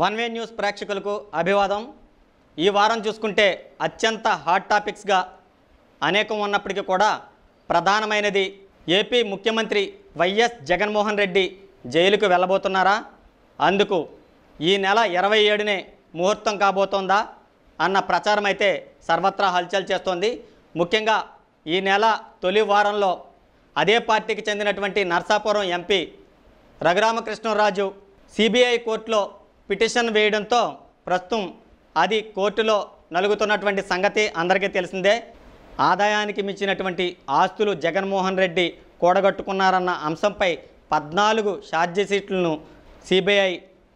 One way news ప్రేక్షకులకు అభివాదం. ఈ వారం చూసుకుంటే అత్యంత హాట్ టాపిక్స్గా అనేకం ఉన్నప్పటికీ కూడా ప్రధానమైనది ఏపీ ముఖ్యమంత్రి వైఎస్ జగన్మోహన్ రెడ్డి జైలుకు వెళ్ళబోతున్నారా? అందుకు ఈ నెల ఇరవై ఏడునే ముహూర్తం కాబోతోందా? అన్న ప్రచారం అయితే సర్వత్రా హల్చల్ చేస్తోంది. ముఖ్యంగా ఈ నెల తొలి వారంలో అదే పార్టీకి చెందినటువంటి నర్సాపురం ఎంపీ రఘురామకృష్ణరాజు సిబిఐ కోర్టులో పిటిషన్ వేయడంతో ప్రస్తుతం అది కోర్టులో నలుగుతున్నటువంటి సంగతి అందరికీ తెలిసిందే. ఆదాయానికి మించినటువంటి ఆస్తులు జగన్మోహన్ రెడ్డి కూడగట్టుకున్నారన్న అంశంపై పద్నాలుగు ఛార్జీ షీట్లను సిబిఐ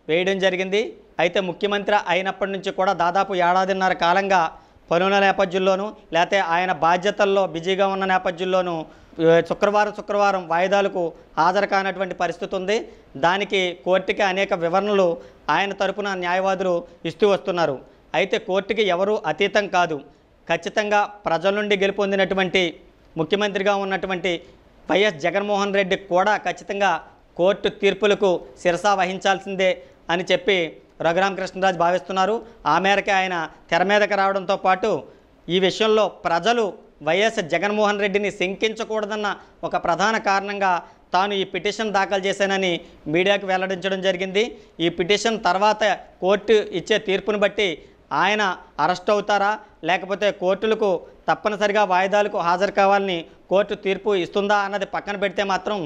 వేయడం జరిగింది. అయితే ముఖ్యమంత్రి అయినప్పటి నుంచి కూడా దాదాపు ఏడాదిన్నర కాలంగా పనుల నేపథ్యంలోనూ లేకపోతే ఆయన బాధ్యతల్లో బిజీగా ఉన్న నేపథ్యంలోనూ శుక్రవారం శుక్రవారం వాయిదాలకు హాజరు కానటువంటి పరిస్థితి ఉంది. దానికి కోర్టుకి అనేక వివరణలు ఆయన తరపున న్యాయవాదులు ఇస్తూ వస్తున్నారు. అయితే కోర్టుకి ఎవరూ అతీతం కాదు. ఖచ్చితంగా ప్రజల నుండి గెలుపొందినటువంటి ముఖ్యమంత్రిగా ఉన్నటువంటి వైఎస్ జగన్మోహన్ రెడ్డి కూడా ఖచ్చితంగా కోర్టు తీర్పులకు శిరసా వహించాల్సిందే అని చెప్పి రఘురామకృష్ణరాజు భావిస్తున్నారు. ఆ మేరకు ఆయన తెర మీదకి రావడంతో పాటు ఈ విషయంలో ప్రజలు వైఎస్ జగన్మోహన్ రెడ్డిని శంకించకూడదన్న ఒక ప్రధాన కారణంగా తాను ఈ పిటిషన్ దాఖలు చేశానని మీడియాకు వెల్లడించడం జరిగింది. ఈ పిటిషన్ తర్వాత కోర్టు ఇచ్చే తీర్పును బట్టి ఆయన అరెస్ట్ అవుతారా? లేకపోతే కోర్టులకు తప్పనిసరిగా వాయిదాలకు హాజరు కావాలని కోర్టు తీర్పు ఇస్తుందా అన్నది పక్కన పెడితే మాత్రం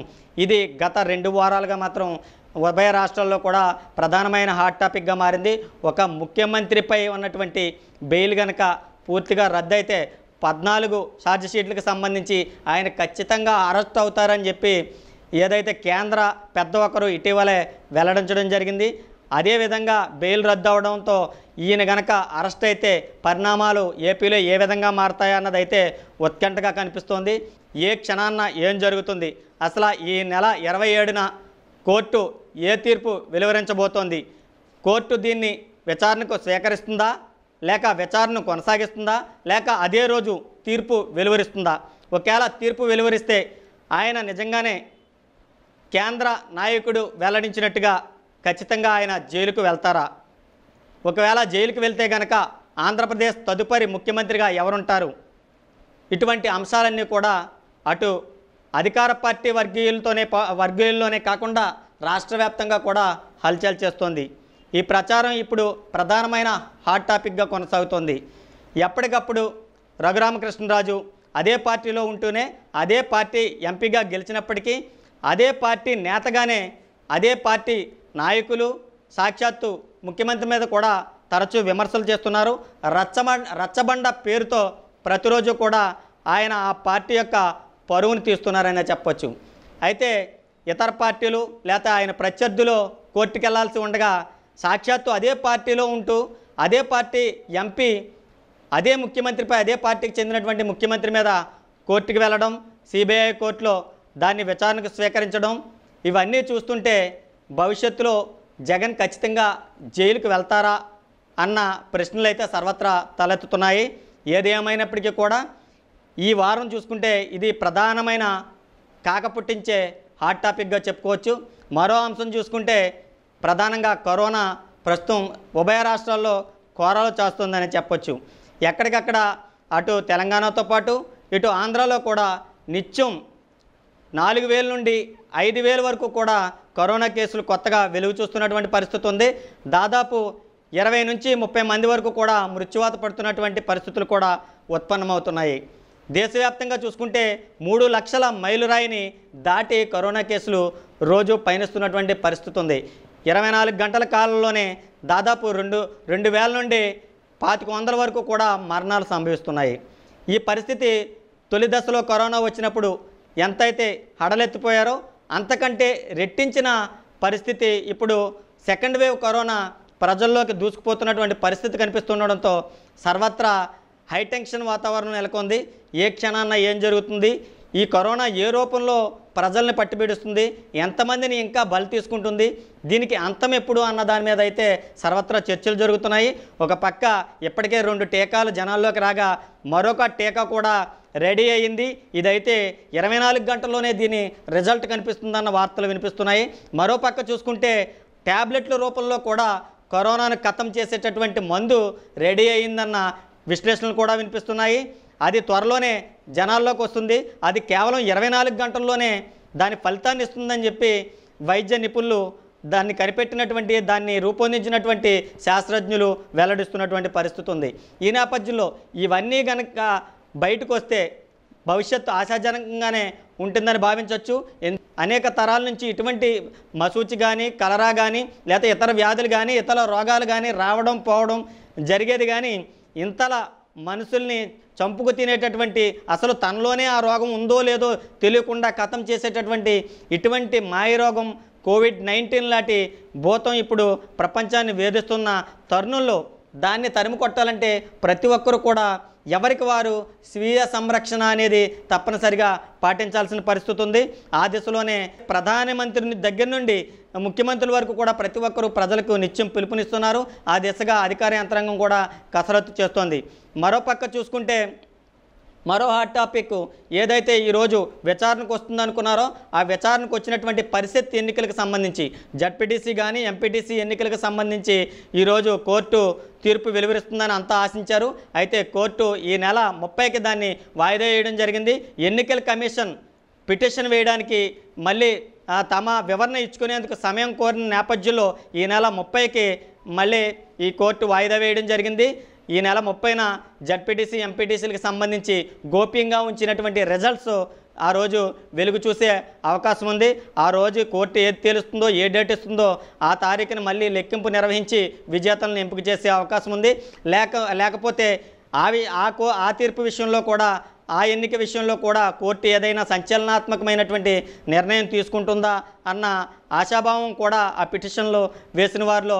ఇది గత రెండు వారాలుగా మాత్రం ఉభయ రాష్ట్రాల్లో కూడా ప్రధానమైన హాట్ టాపిక్గా మారింది. ఒక ముఖ్యమంత్రిపై ఉన్నటువంటి బెయిల్ గనక పూర్తిగా రద్దయితే పద్నాలుగు ఛార్జ్ షీట్లకు సంబంధించి ఆయన ఖచ్చితంగా అరెస్ట్ అవుతారని చెప్పి ఏదైతే కేంద్ర పెద్ద ఒకరు ఇటీవలే వెల్లడించడం జరిగింది. అదేవిధంగా బెయిల్ రద్దు అవడంతో ఈయన గనక అరెస్ట్ అయితే పరిణామాలు ఏపీలో ఏ విధంగా మారతాయన్నదైతే ఉత్కంఠగా కనిపిస్తోంది. ఏ క్షణాన్న ఏం జరుగుతుంది? అసలు ఈ నెల ఇరవై ఏడున కోర్టు ఏ తీర్పు వెలువరించబోతోంది? కోర్టు దీన్ని విచారణకు స్వీకరిస్తుందా? లేక విచారణ కొనసాగిస్తుందా? లేక అదే రోజు తీర్పు వెలువరిస్తుందా? ఒకవేళ తీర్పు వెలువరిస్తే ఆయన నిజంగానే కేంద్ర నాయకుడు వెల్లడించినట్టుగా ఖచ్చితంగా ఆయన జైలుకు వెళ్తారా? ఒకవేళ జైలుకు వెళ్తే గనక ఆంధ్రప్రదేశ్ తదుపరి ముఖ్యమంత్రిగా ఎవరుంటారు? ఇటువంటి అంశాలన్నీ కూడా అటు అధికార పార్టీ వర్గీయులతోనే పా- వర్గీయుల్లోనే కాకుండా రాష్ట్ర వ్యాప్తంగా కూడా హల్చల్ చేస్తోంది. ఈ ప్రచారం ఇప్పుడు ప్రధానమైన హాట్ టాపిక్గా కొనసాగుతోంది. ఎప్పటికప్పుడు రఘురామకృష్ణరాజు అదే పార్టీలో ఉంటూనే అదే పార్టీ ఎంపీగా గెలిచినప్పటికీ అదే పార్టీ నేతగానే అదే పార్టీ నాయకులు సాక్షాత్తు ముఖ్యమంత్రి మీద కూడా తరచూ విమర్శలు చేస్తున్నారు. రచ్చబండ రచ్చబండ పేరుతో ప్రతిరోజు కూడా ఆయన ఆ పార్టీ యొక్క పరువును తీస్తున్నారనే చెప్పొచ్చు. అయితే ఇతర పార్టీలు లేక ఆయన ప్రత్యర్థులు కోర్టుకెళ్ళాల్సి ఉండగా సాక్షాత్తు అదే పార్టీలో ఉంటూ అదే పార్టీ ఎంపీ అదే ముఖ్యమంత్రిపై అదే పార్టీకి చెందినటువంటి ముఖ్యమంత్రి మీద కోర్టుకు వెళ్ళడం సిబిఐ కోర్టులో దాన్ని విచారణకు స్వీకరించడం ఇవన్నీ చూస్తుంటే భవిష్యత్తులో జగన్ ఖచ్చితంగా జైలుకు వెళ్తారా అన్న ప్రశ్నలు అయితే సర్వత్రా తలెత్తుతున్నాయి. ఏది ఏమైనప్పటికీ కూడా ఈ వారం చూసుకుంటే ఇది ప్రధానమైన కాక పుట్టించే హాట్ టాపిక్గా చెప్పుకోవచ్చు. మరో అంశం చూసుకుంటే ప్రధానంగా కరోనా ప్రస్తుతం ఉభయ రాష్ట్రాల్లో కోరాలు చేస్తుందని చెప్పొచ్చు. ఎక్కడికక్కడ అటు తెలంగాణతో పాటు ఇటు ఆంధ్రాలో కూడా నిత్యం నాలుగు వేల నుండి ఐదు వేల వరకు కూడా కరోనా కేసులు కొత్తగా వెలుగు చూస్తున్నటువంటి పరిస్థితి ఉంది. దాదాపు ఇరవై నుంచి ముప్పై మంది వరకు కూడా మృత్యువాత పడుతున్నటువంటి పరిస్థితులు కూడా ఉత్పన్నమవుతున్నాయి. దేశవ్యాప్తంగా చూసుకుంటే మూడు లక్షల మైలురాయిని దాటి కరోనా కేసులు రోజు పయనిస్తున్నటువంటి పరిస్థితి ఉంది. ఇరవై నాలుగు గంటల కాలంలోనే దాదాపు రెండు రెండు వేల నుండి పాతిక వందల వరకు కూడా మరణాలు సంభవిస్తున్నాయి. ఈ పరిస్థితి తొలి దశలో కరోనా వచ్చినప్పుడు ఎంతైతే హడలెత్తిపోయారో అంతకంటే రెట్టించిన పరిస్థితి ఇప్పుడు సెకండ్ వేవ్ కరోనా ప్రజల్లోకి దూసుకుపోతున్నటువంటి పరిస్థితి కనిపిస్తుండడంతో సర్వత్రా హైటెన్షన్ వాతావరణం నెలకొంది. ఏ క్షణాన ఏం జరుగుతుంది? ఈ కరోనా ఏ రూపంలో ప్రజల్ని పట్టిపీడిస్తుంది? ఎంతమందిని ఇంకా బలి తీసుకుంటుంది? దీనికి అంతం ఎప్పుడు అన్న దాని మీద అయితే సర్వత్రా చర్చలు జరుగుతున్నాయి. ఒక పక్క ఇప్పటికే రెండు టీకాలు జనాల్లోకి రాగా మరొక టీకా కూడా రెడీ అయ్యింది ఇదైతే ఇరవై నాలుగు గంటల్లోనే దీని రిజల్ట్ కనిపిస్తుందన్న వార్తలు వినిపిస్తున్నాయి. మరో పక్క చూసుకుంటే ట్యాబ్లెట్ల రూపంలో కూడా కరోనాను ఖతం చేసేటటువంటి మందు రెడీ అయిందన్న విశ్లేషణలు కూడా వినిపిస్తున్నాయి. అది త్వరలోనే జనాల్లోకి వస్తుంది. అది కేవలం ఇరవై నాలుగు గంటల్లోనే దాని ఫలితాన్ని ఇస్తుందని చెప్పి వైద్య నిపుణులు దాన్ని కనిపెట్టినటువంటి దాన్ని రూపొందించినటువంటి శాస్త్రజ్ఞులు వెల్లడిస్తున్నటువంటి పరిస్థితి ఉంది. ఈ నేపథ్యంలో ఇవన్నీ కనుక బయటకు వస్తే భవిష్యత్తు ఆశాజనకంగానే ఉంటుందని భావించవచ్చు. అనేక తరాల నుంచి ఇటువంటి మసూచి కానీ కలరా కానీ లేదా ఇతర వ్యాధులు కానీ ఇతర రోగాలు కానీ రావడం పోవడం జరిగేది కానీ ఇంతలా మనుషుల్ని చంపుకు తినేటటువంటి అసలు తనలోనే ఆ రోగం ఉందో లేదో తెలియకుండా కథం చేసేటటువంటి ఇటువంటి మాయ రోగం కోవిడ్ నైన్టీన్ లాంటి భూతం ఇప్పుడు ప్రపంచాన్ని వేధిస్తున్న తరుణంలో దాన్ని తరిమి కొట్టాలంటే ప్రతి ఒక్కరు కూడా ఎవరికి వారు స్వీయ సంరక్షణ అనేది తప్పనిసరిగా పాటించాల్సిన పరిస్థితి ఉంది. ఆ దిశలోనే ప్రధానమంత్రిని దగ్గర నుండి ముఖ్యమంత్రుల వరకు కూడా ప్రతి ఒక్కరూ ప్రజలకు నిత్యం పిలుపునిస్తున్నారు. ఆ దిశగా అధికార యంత్రాంగం కూడా కసరత్తు చేస్తోంది. మరోపక్క చూసుకుంటే మరో హాట్ టాపిక్ ఏదైతే ఈరోజు విచారణకు వస్తుందనుకున్నారో ఆ విచారణకు వచ్చినటువంటి పరిస్థితి ఎన్నికలకు సంబంధించి జడ్పీటీసీ కానీ ఎంపీటీసీ ఎన్నికలకు సంబంధించి ఈరోజు కోర్టు తీర్పు వెలువరిస్తుందని అంతా ఆశించారు. అయితే కోర్టు ఈ నెల ముప్పైకి దాన్ని వాయిదా వేయడం జరిగింది. ఎన్నికల కమిషన్ పిటిషన్ వేయడానికి మళ్ళీ తమ వివరణ ఇచ్చుకునేందుకు సమయం కోరిన నేపథ్యంలో ఈ నెల ముప్పైకి మళ్ళీ ఈ కోర్టు వాయిదా వేయడం జరిగింది. ఈ నెల ముప్పైన జడ్పీటీసీ ఎంపీటీసీలకు సంబంధించి గోప్యంగా ఉంచినటువంటి రిజల్ట్స్ ఆ రోజు వెలుగు చూసే అవకాశం ఉంది. ఆ రోజు కోర్టు ఏది తేలుస్తుందో ఏ డేట్ ఇస్తుందో ఆ తారీఖున మళ్ళీ లెక్కింపు నిర్వహించి విజేతలను ఎంపిక చేసే అవకాశం ఉంది. లేక లేకపోతే అవి ఆ కో ఆ తీర్పు విషయంలో కూడా ఆ ఎన్నిక విషయంలో కూడా కోర్టు ఏదైనా సంచలనాత్మకమైనటువంటి నిర్ణయం తీసుకుంటుందా అన్న ఆశాభావం కూడా ఆ పిటిషన్లో వేసిన వారిలో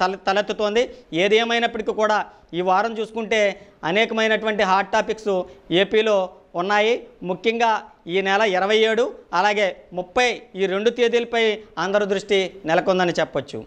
తల తలెత్తుతోంది. ఏది ఏమైనప్పటికీ కూడా ఈ వారం చూసుకుంటే అనేకమైనటువంటి హాట్ టాపిక్స్ ఏపీలో ఉన్నాయి. ముఖ్యంగా ఈ నెల ఇరవై ఏడు అలాగే ముప్పై ఈ రెండు తేదీలపై అందరి దృష్టి నెలకొందని చెప్పొచ్చు.